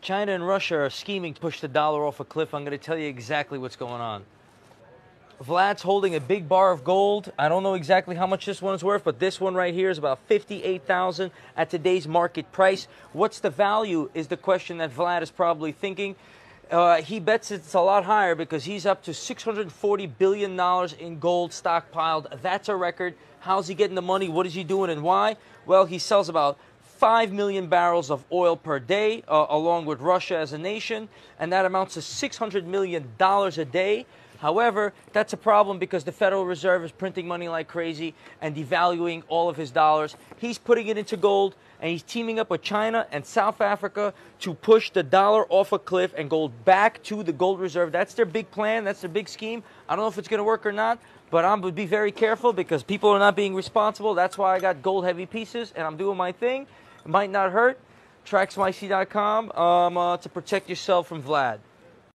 China and Russia are scheming to push the dollar off a cliff. I'm going to tell you exactly what's going on. Vlad's holding a big bar of gold. I don't know exactly how much this one's worth, but this one right here is about 58,000 at today's market price. What's the value is the question that Vlad is probably thinking. Uh, he bets it's a lot higher because he's up to $640 billion in gold stockpiled. That's a record. How's he getting the money? What is he doing and why? Well, he sells about 5 million barrels of oil per day, uh, along with Russia as a nation, and that amounts to $600 million a day. However, that's a problem because the Federal Reserve is printing money like crazy and devaluing all of his dollars. He's putting it into gold and he's teaming up with China and South Africa to push the dollar off a cliff and gold back to the gold reserve. That's their big plan. That's their big scheme. I don't know if it's going to work or not, but I'm going to be very careful because people are not being responsible. That's why I got gold heavy pieces and I'm doing my thing. It might not hurt. TraxNYC.com um, uh, to protect yourself from Vlad.